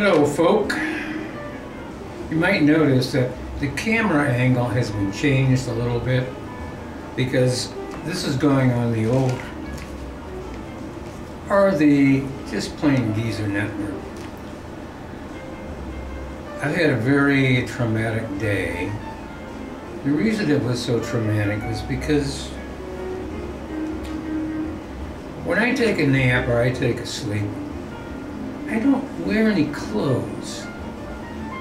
Hello, folk. You might notice that the camera angle has been changed a little bit because this is going on the old or the just plain geezer network. I've had a very traumatic day. The reason it was so traumatic was because when I take a nap or I take a sleep, I don't wear any clothes.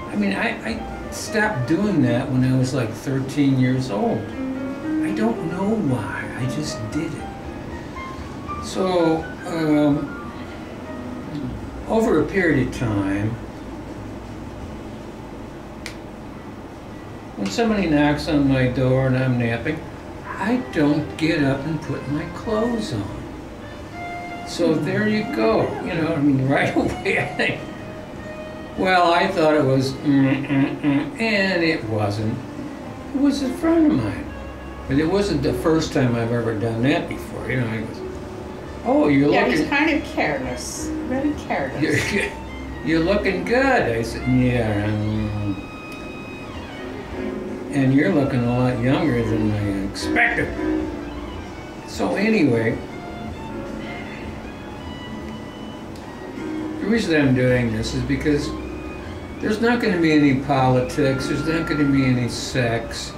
I mean, I, I stopped doing that when I was like 13 years old. I don't know why, I just did it. So, um, over a period of time, when somebody knocks on my door and I'm napping, I don't get up and put my clothes on. So there you go. You know, I mean, right away I think, well, I thought it was, mm, mm, mm, and it wasn't. It was a friend of mine. But it wasn't the first time I've ever done that before. You know, I was, oh, you're Yeah, looking, he's kind of careless, very careless. you're, you're looking good. I said, yeah. um, and you're looking a lot younger than I expected. So anyway, the reason I'm doing this is because there's not going to be any politics. There's not going to be any sex.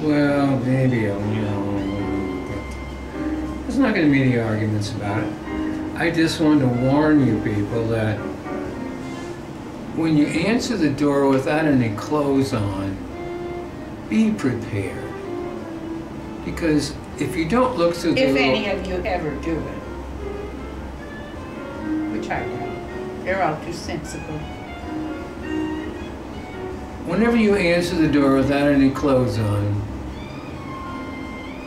Well, maybe a little, but there's not going to be any arguments about it. I just want to warn you people that when you answer the door without any clothes on, be prepared. Because if you don't look through the If any of you ever do it. They're all too sensible. Whenever you answer the door without any clothes on,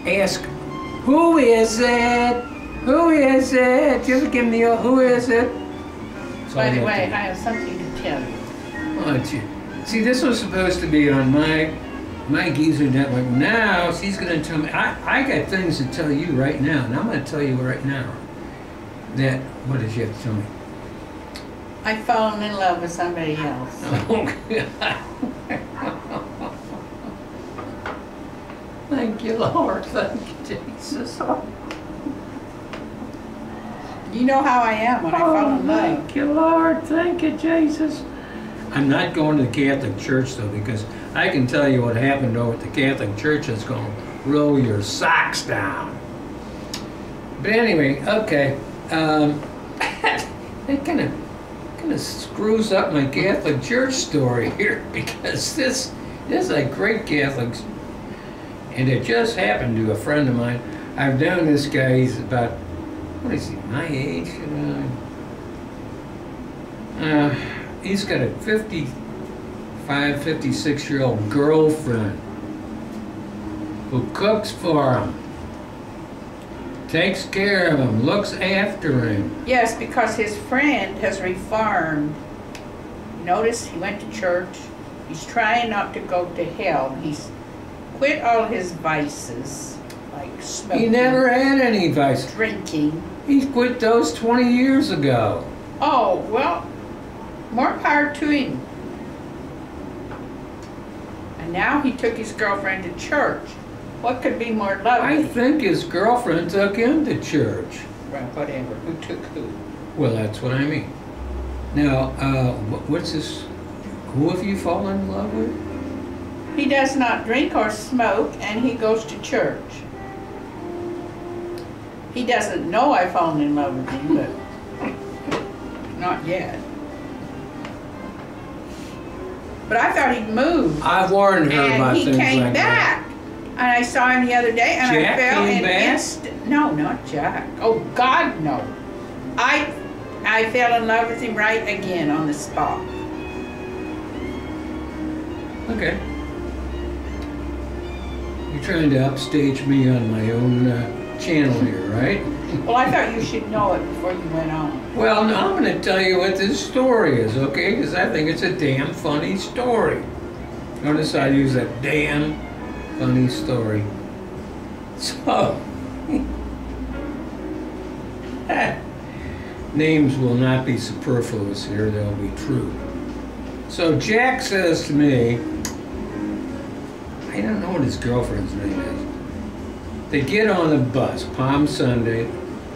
ask, who is it? Who is it? Just give me a who is it? All By the way, to. I have something to tell you. Oh, Don't you? See, this was supposed to be on my my geezer network. Now she's going to tell me. I, I got things to tell you right now, and I'm going to tell you right now that what does she have to tell me? I've fallen in love with somebody else. Oh, thank you, Lord. Thank you, Jesus. You know how I am when I fall Oh, in love. thank you, Lord. Thank you, Jesus. I'm not going to the Catholic Church, though, because I can tell you what happened over at the Catholic Church is going to roll your socks down. But anyway, okay. Um, it kind of kind of screws up my Catholic Church story here because this this is a great Catholic, and it just happened to a friend of mine. I've known this guy. He's about what is he? My age? Uh, uh, he's got a 55, 56 year old girlfriend who cooks for him, takes care of him, looks after him. Yes, because his friend has reformed. Notice he went to church. He's trying not to go to hell. He's quit all his vices, like smoking, He never had any vices. drinking. He quit those 20 years ago. Oh, well, more power to him. And now he took his girlfriend to church. What could be more lovely? I think his girlfriend took him to church. Well, whatever. Who took who? Well, that's what I mean. Now, uh, what's this? Who have you fallen in love with? He does not drink or smoke, and he goes to church. He doesn't know I've fallen in love with him, but not yet. But I thought he'd moved, I warned her about and he things came like that. And he came back. And I saw him the other day, and Jack I fell in instant. No, not Jack. Oh God, no. I I fell in love with him right again on the spot. Okay. You're trying to upstage me on my own uh, channel here, right? Well, I thought you should know it before you went on. Well, now I'm going to tell you what this story is, okay? Because I think it's a damn funny story. Notice I use that damn funny story. So, names will not be superfluous here, they'll be true. So Jack says to me, I don't know what his girlfriend's name is. They get on the bus, Palm Sunday,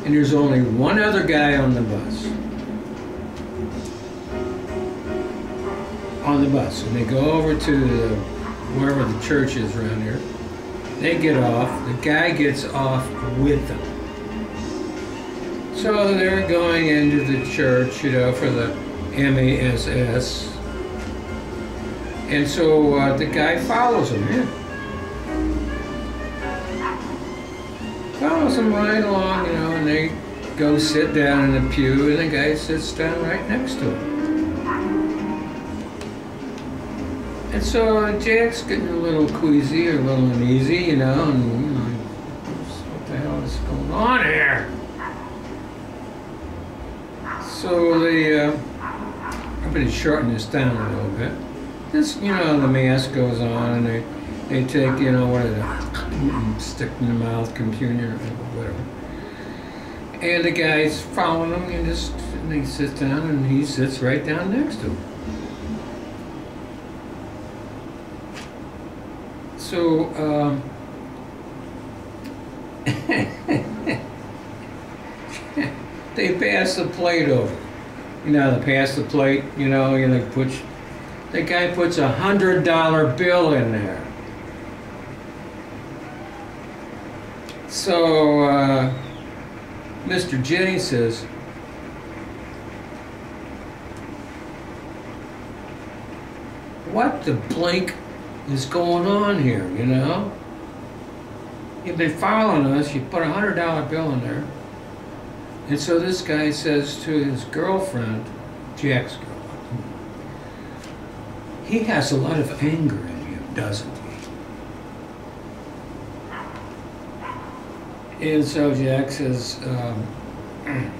and there's only one other guy on the bus. On the bus. And they go over to the, wherever the church is around here. They get off. The guy gets off with them. So they're going into the church, you know, for the MASS. And so uh, the guy follows him in. Follows him right along, you know, and they go sit down in the pew, and the guy sits down right next to him. And so Jack's getting a little queasy a little uneasy, you know, and you know, what the hell is going on here? So they, uh, I'm going to shorten this down a little bit. This, you know, the Mass goes on, and they, they take, you know, what it, stick in the mouth, computer, whatever. And the guy's following them, and just, and he sits down, and he sits right down next to him. So, um, they pass the plate over. You know, they pass the plate, you know, you know, put, the guy puts a hundred dollar bill in there. So, uh, Mr. Jenny says, what the blink is going on here, you know? You've been following us, you put a hundred dollar bill in there. And so this guy says to his girlfriend, Jack's girlfriend, he has a lot of anger in you, doesn't he? And so Jack says, um,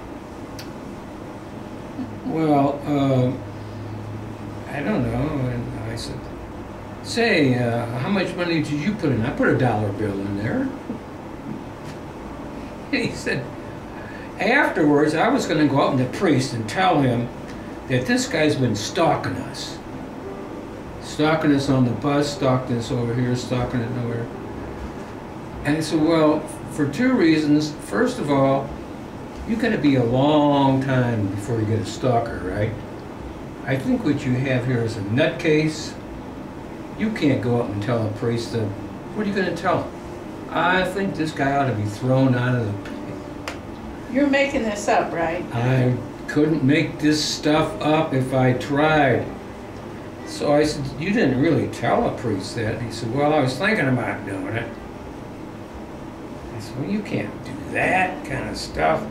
well, um, I don't know. Say, uh, how much money did you put in? I put a dollar bill in there. And he said, afterwards, I was going to go up to the priest and tell him that this guy's been stalking us. Stalking us on the bus, stalking us over here, stalking it nowhere. And I said, well, for two reasons. First of all, you got to be a long time before you get a stalker, right? I think what you have here is a nutcase. You can't go up and tell a priest that, what are you going to tell him? I think this guy ought to be thrown out of the You're making this up, right? I couldn't make this stuff up if I tried. So I said, You didn't really tell a priest that. And he said, Well, I was thinking about doing it. I said, Well, you can't do that kind of stuff.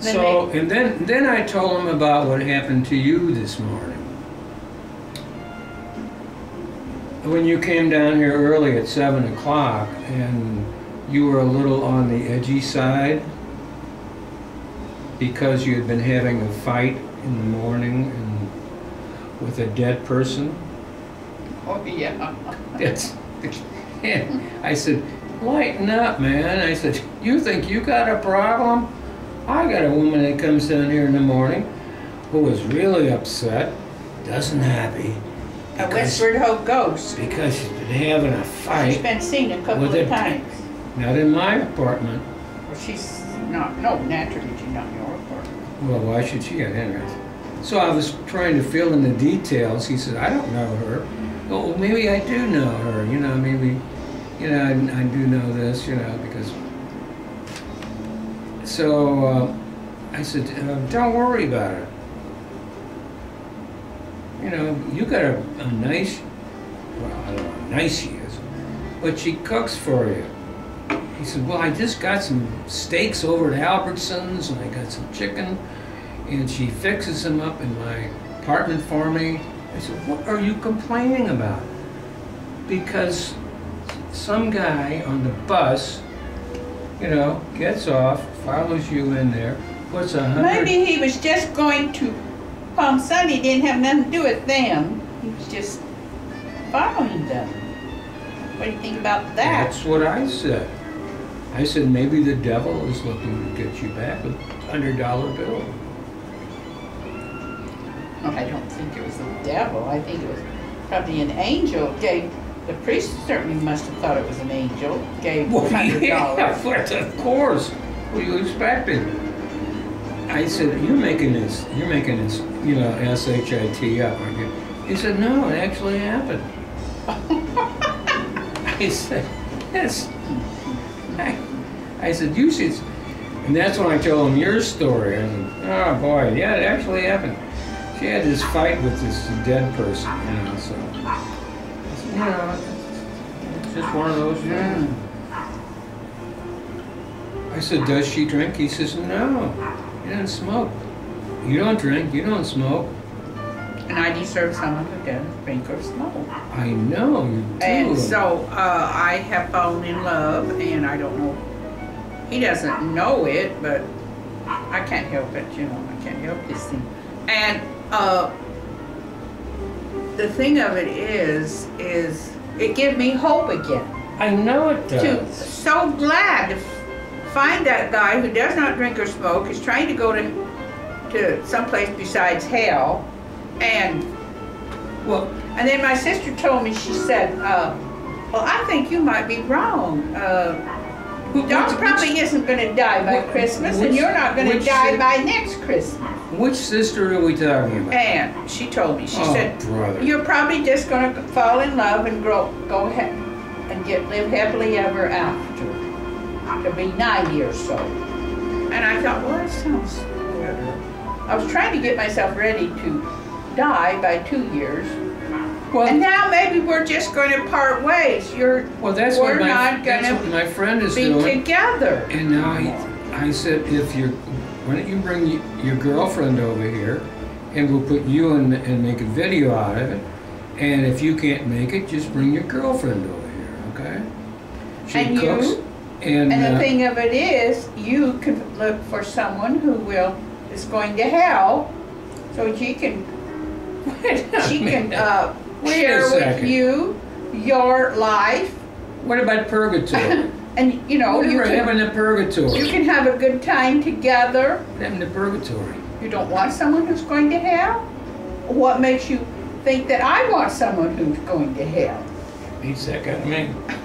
Then So, and then, then I told him about what happened to you this morning. When you came down here early at seven o'clock and you were a little on the edgy side because you had been having a fight in the morning and with a dead person. Oh, yeah. That's, I said, lighten up, man. I said, you think you got a problem? I got a woman that comes down here in the morning who was really upset, doesn't happy, A whispered hope ghost. because she's been having a fight. She's been seen a couple of times. not in my apartment. Well, she's not, no, naturally she's not in your apartment. Well, why should she get in So I was trying to fill in the details. He said, I don't know her. Oh, well, maybe I do know her. You know, maybe, you know, I, I do know this, you know, because. So uh, I said, uh, don't worry about it. You know, you got a, a nice, well, I don't know how nice she is, but she cooks for you. He said, well, I just got some steaks over at Albertsons and I got some chicken and she fixes them up in my apartment for me. I said, what are you complaining about? Because some guy on the bus, you know, gets off, follows you in there, puts a hundred... Maybe he was just going to Palm Sunday, didn't have nothing to do with them. He was just following them. What do you think about that? That's what I said. I said, maybe the devil is looking to get you back with a hundred dollar bill. Well, I don't think it was the devil. I think it was probably an angel gave, the priest certainly must have thought it was an angel, gave Well, hundred yeah, dollars. but of course. What do you expected? I said, you're making this, you're making this, you know, S-H-I-T up, aren't you? He said, no, it actually happened. I said, yes. I, I said, you should, and that's when I told him your story. And oh boy, yeah, it actually happened. She had this fight with this dead person, you know, so. I said, you know, it's just one of those things. I said, does she drink? He says, no, you don't smoke. You don't drink, you don't smoke. And I deserve someone who doesn't drink or smoke. I know, you do. And so uh, I have fallen in love, and I don't know. He doesn't know it, but I can't help it. You know, I can't help this thing. And uh, the thing of it is, is it gives me hope again. I know it To does. so glad to find that guy who does not drink or smoke is trying to go to to someplace besides hell, and Well, and then my sister told me, she said, uh, well, I think you might be wrong. Uh, Don probably which, isn't going to die by Christmas, and you're not going to die si- by next Christmas. which sister are we talking about? And she told me, she oh, said, brother. you're probably just going to fall in love and grow, go ahead and get live happily ever after to be 90 or so. And I thought, well, that sounds good. I was trying to get myself ready to die by two years. well, And now maybe we're just going to part ways. You're well, that's we're what my not gonna my friend is be doing. together. And now he, I said, if you're, why don't you bring your girlfriend over here, and we'll put you in and make a video out of it. And if you can't make it, just bring your girlfriend over here, okay? She And you- cooks. And, And the uh, thing of it is, you can look for someone who will is going to hell, so she can she can uh, share with you your life, What about purgatory? and you know you Whatever can happened to purgatory? you can have a good time together. What happened to purgatory? You don't want someone who's going to hell. What makes you think that I want someone who's going to hell? Beats that kind of me.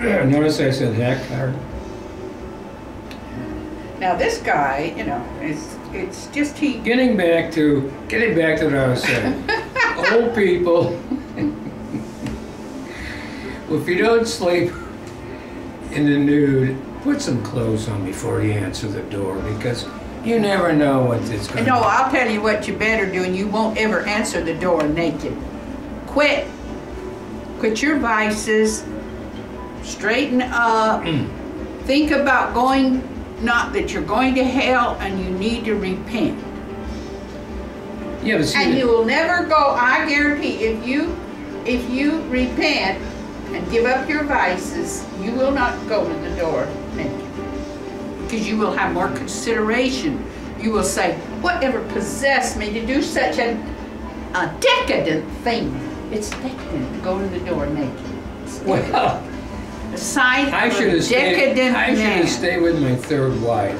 Notice I said heck. Now this guy, you know, it's it's just he Getting back to getting back to what I was saying. Old people. well, if you don't sleep in the nude, put some clothes on before you answer the door because you never know what it's going to No, to I'll tell you what you better do, and you won't ever answer the door naked. Quit. Quit your vices. Straighten up. Mm. Think about going, not that you're going to hell and you need to repent. Yeah, but see, And you will never go, I guarantee, if you, if you repent and give up your vices, you will not go to the door naked. Because you will have more consideration. You will say, whatever possessed me to do such a, a decadent thing? It's decadent to go to the door naked. Well, Sign I should have stayed. I should man. have stayed with my third wife.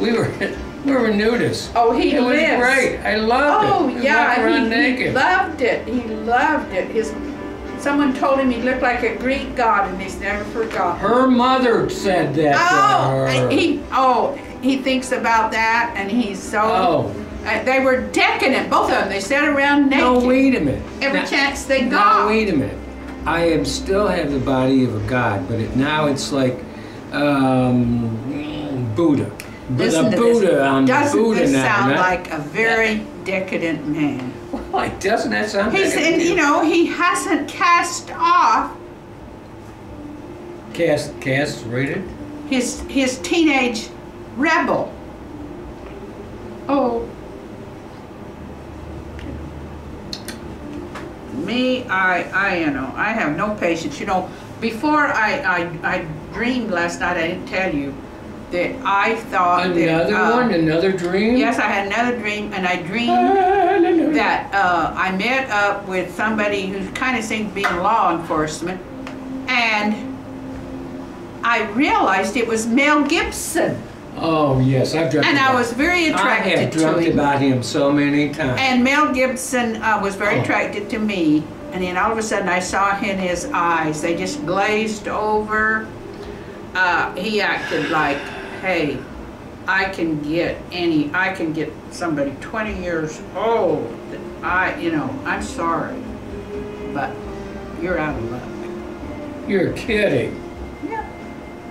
We were we were nudists. Oh, he it was great. I loved Oh, it. Walked yeah, he, he naked. loved it. He loved it. His, someone told him he looked like a Greek god, and he's never forgotten. Her mother said that oh, he oh he thinks about that, and he's so. oh, Uh, they were decadent, both of them. They sat around naked no, wait a minute. every Now- chance they got. wait a minute. I am still have the body of a god, but it, now it's like um, Buddha. But Listen the Buddha this. on Doesn't Buddha this now. sound not- like a very decadent man? Why doesn't that sound? He's like and you know he hasn't cast off cast cast rated. his his teenage rebel. Oh. Me, I, I, you know, I have no patience. You know, before I, I, I dreamed last night. I didn't tell you that I thought Another that, uh, one, another dream. Yes, I had another dream, and I dreamed that uh, I met up with somebody who kind of seemed to be in law enforcement, and I realized it was Mel Gibson, Oh, yes, I've dreamt and I about- was very I attracted have to dreamt him. about him so many times. And Mel Gibson uh, was very Oh. attracted to me, and then all of a sudden I saw in his eyes, they just glazed over. Uh, he acted like, hey, I can get any, I can get somebody 20 years old. that I, you know, I'm sorry, but you're out of luck. You're kidding. Yeah.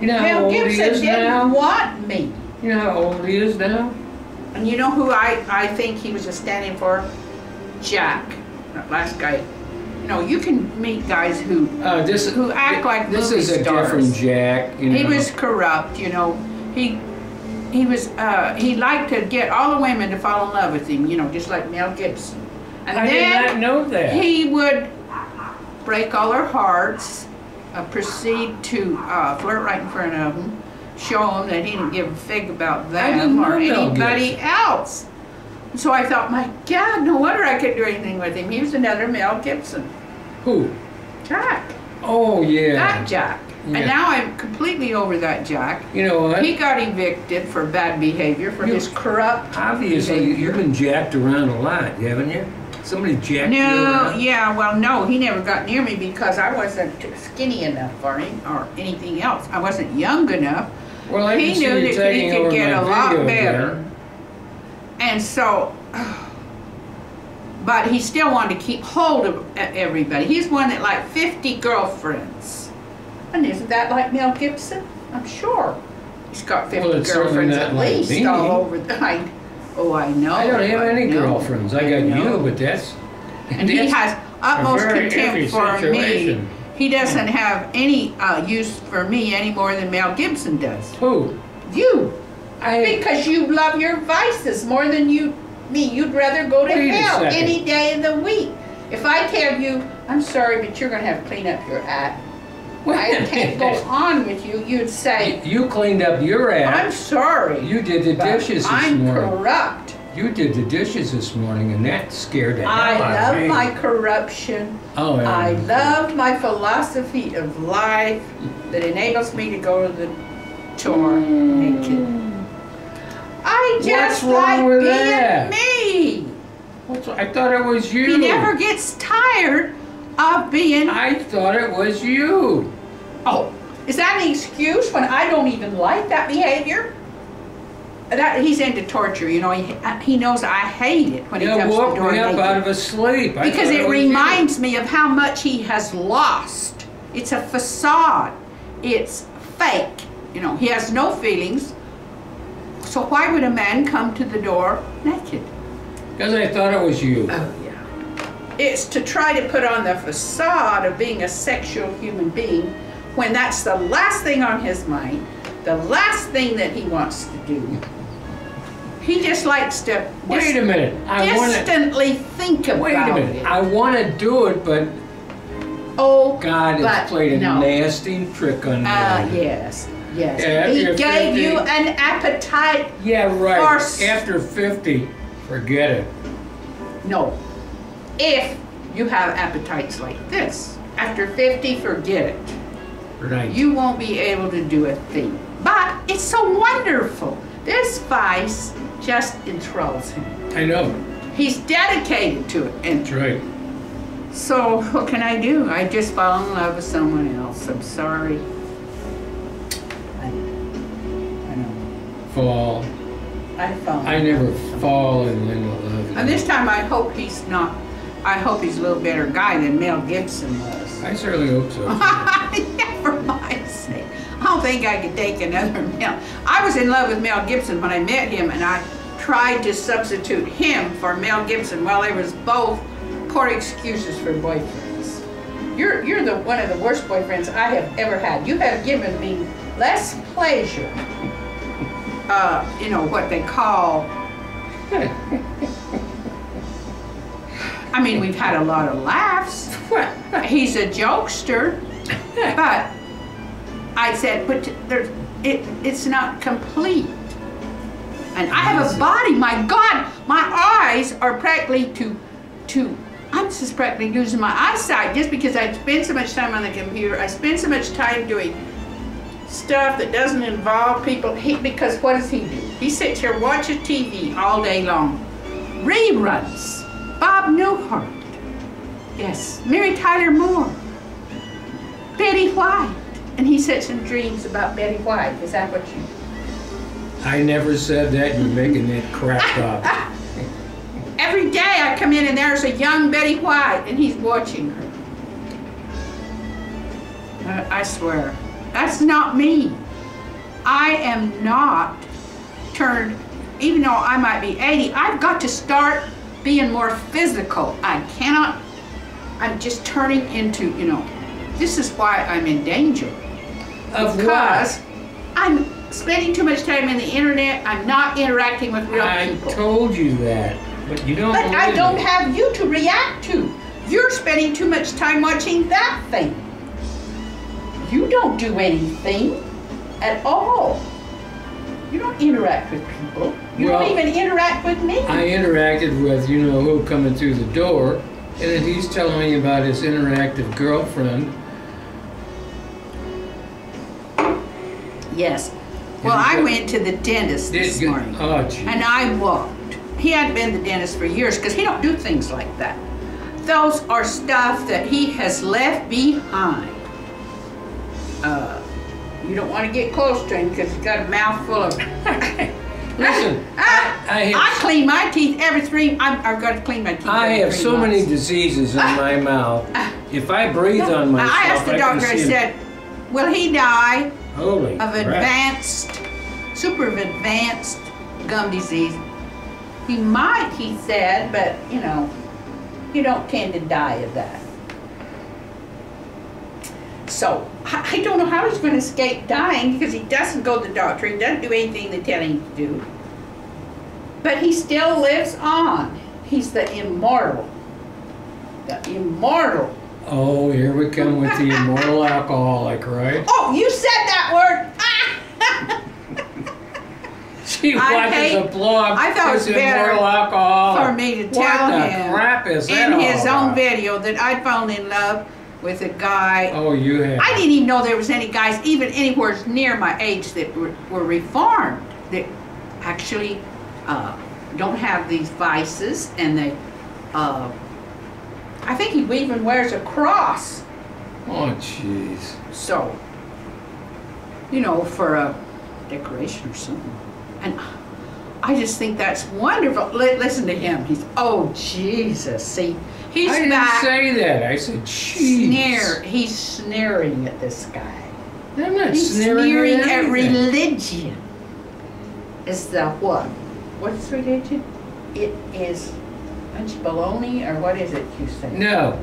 You know Mel Gibson didn't now? want me. You know how old he is now? And you know who I, I think he was just standing for? Jack, that last guy. You know, you can meet guys who Uh, this Who act like this movie is a stars. different Jack. You know. He was corrupt, you know. He he was uh, he liked to get all the women to fall in love with him, you know, just like Mel Gibson. And I did not know that. he would break all their hearts, uh, proceed to uh, flirt right in front of them, show them that he didn't give a fig about them or anybody else. So I thought, my God, no wonder I couldn't do anything with him. He was another Mel Gibson. Who? Jack. Oh yeah. That Jack. Yeah. And now I'm completely over that Jack. You know what? He got evicted for bad behavior, for You- his corrupt Obviously, behavior. you've been jacked around a lot, haven't you? Somebody jacked you No, around. yeah, well, no, he never got near me because I wasn't skinny enough for him or anything else. I wasn't young enough. Well, I He knew that he could get a lot better. again. And so, but he still wanted to keep hold of everybody. He's one that like 50 girlfriends. And isn't that like Mel Gibson? I'm sure. He's got 50 Well, girlfriends at like least me. all over the. I, oh, I know. I don't have any know, girlfriends. I got know. you, but that's. And he has utmost contempt for me. He doesn't have any uh, use for me any more than Mel Gibson does. Who? You, I. because you love your vices more than you me. You'd rather go to hell any day of the week. If I tell you, I'm sorry, but you're going to have to clean up your act. I can't go on with you. You'd say, You cleaned up your act. I'm sorry. You did the dishes I'm morning. corrupt. You did the dishes this morning, and that scared the hell I out of love me. my corruption. Oh, yeah. I love my philosophy of life that enables me to go to the tour naked. Hmm. I just What's wrong like with being that? me. What's, I thought it was you. He never gets tired of being. I thought it was you. Oh, is that an excuse when I don't even like that behavior? That he's into torture, you know. He, he knows I hate it when he You comes to the woke door me up naked. out of a sleep. I because it was you. reminds me of how much he has lost. It's a facade. It's fake. You know, he has no feelings. So why would a man come to the door naked? Because I thought it was you. Oh yeah. It's to try to put on the facade of being a sexual human being when that's the last thing on his mind, the last thing that he wants to do. He just likes to Wait a minute. I distantly think about Wait a minute. it. I want to do it, but oh, God has played a no. nasty trick on me. Uh, yes, yes. Yeah, he gave 50 you an appetite. Yeah, right. After 50, forget it. No. If you have appetites like this, after 50, forget it. Right. You won't be able to do a thing. But it's so wonderful. This vice just enthralls him. I know. He's dedicated to it. And That's right. so, what can I do? I just fall in love with someone else. I'm sorry. I, I know. Fall. I fall. I never fall in love. And this time I hope he's not, I hope he's a little better guy than Mel Gibson was. I certainly hope so. yeah, for my sake. I don't think I could take another Mel. I was in love with Mel Gibson when I met him and I tried to substitute him for Mel Gibson. Well, they was both poor excuses for boyfriends. You're, you're the one of the worst boyfriends I have ever had. You have given me less pleasure. Uh, you know, what they call I mean, we've had a lot of laughs. He's a jokester, but I said, but there's, it, it's not complete. And I have a body. My God, my eyes are practically to, to. I'm just practically losing my eyesight just because I spend so much time on the computer. I spend so much time doing stuff that doesn't involve people. He, because what does he do? He sits here watches TV all day long. Reruns. Bob Newhart. Yes. Mary Tyler Moore. Betty White. And he said some dreams about Betty White. Is that what you? I never said that. You're making that crap up. Every day I come in and there's a young Betty White and he's watching her. I, I swear, that's not me. I am not turned, even though I might be 80, I've got to start being more physical. I cannot, I'm just turning into, you know, this is why I'm in danger. Of what? I'm spending too much time in the internet. I'm not interacting with real I people. told you that, but you don't But I don't me. have you to react to. You're spending too much time watching that thing. You don't do anything at all. You don't interact with people. You Well, don't even interact with me. I interacted with, you know, who coming through the door, and then he's telling me about his interactive girlfriend. Yes. Well, I went to the dentist Did this you- morning. Oh, gee. and I walked. He hadn't been to the dentist for years because he don't do things like that. Those are stuff that he has left behind. Uh, you don't want to get close to him because he's got a mouthful of. Listen, Ah, I have- I clean my teeth every three. I'm, I've got to clean my teeth. I every have three so many months. diseases in my mouth. If I breathe on myself, I asked the can doctor. I see said, "Will he die "Holy of crap. advanced, super advanced gum disease?" He might, he said, but you know, you don't tend to die of that. So I, I don't know how he's going to escape dying because he doesn't go to the doctor. He doesn't do anything they tell him to do. But he still lives on. He's the immortal. The immortal. Oh, here we come with the immortal alcoholic, right? Oh, you said that word. She I watches hate- a blog. I thought it was better for me to tell him crap is that in his own about? video that I'd fallen in love with a guy. Oh, you have. I didn't even know there was any guys even anywhere near my age that were, were reformed that actually uh, don't have these vices and they. Uh, I think he even wears a cross. Oh, jeez. So, you know, for a decoration or something. And I just think that's wonderful. Li- listen to him. He's, oh, Jesus. See, he's I didn't say that. I said, jeez. Sneer. He's sneering at this guy. I'm not He's sneering, sneering at, at religion. Is the what? What's religion? It is of baloney, or what is it you say? No.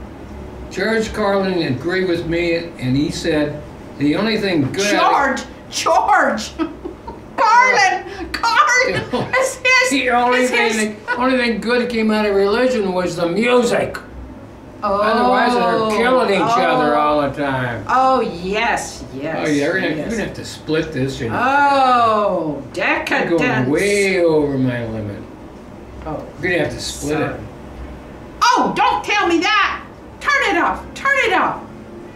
George Carlin agreed with me, and he said the only thing good. George! George! Carlin! Carlin! It's his! The only it's his- thing, the only thing good came out of religion was the music. Oh, Otherwise, they're killing each oh. other oh. all the time. Oh, yes, yes. oh, yeah, we're gonna, yes. gonna have to split this. You know. Oh, I'm decadence. going way over my limit. Oh, We're gonna have to split sorry. it. Oh, don't tell me that! Turn it off! Turn it off!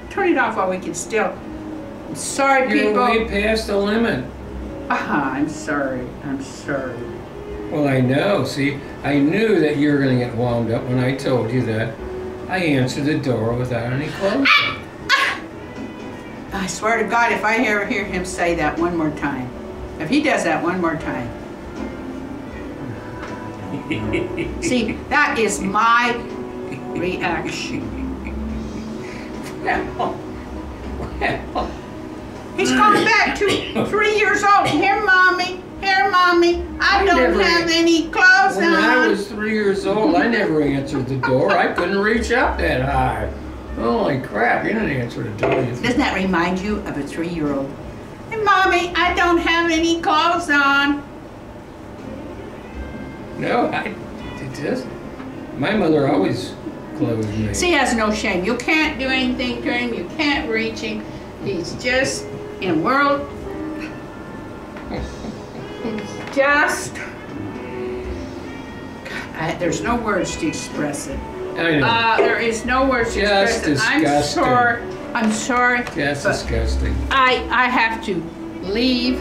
Turn it off while we can still. I'm sorry, You're people. way past the limit. Ah, I'm sorry. I'm sorry. Well, I know. See, I knew that you were gonna get wound up when I told you that. I answered the door without any clothes on. I swear to God, if I ever hear him say that one more time, if he does that one more time, see, that is my reaction. Well, well, He's coming back to three years old. Here, mommy. Here, mommy. I, I don't have any clothes on. When I was three years old, I never answered the door. I couldn't reach up that high. Holy crap, you didn't answer the door. Doesn't that remind you of a three-year-old? Hey, mommy, I don't have any clothes on. No, I, it does. My mother always clothed me. See, he has no shame. You can't do anything to him. You can't reach him. He's just in a world. He's just. I, there's no words to express it. I know. Uh, there is no words to Just express it. I'm disgusting. sure I'm sorry. That's disgusting. I, I have to leave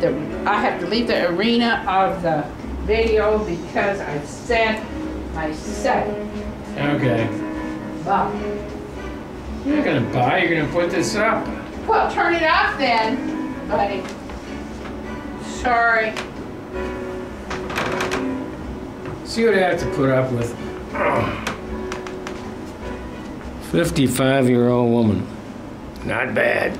the, I have to leave the arena of the video because I've said my say. Okay. But, You're not gonna buy, you're gonna put this up. well, turn it off then, buddy. Sorry. See what I have to put up with. 55 year old woman. Not bad.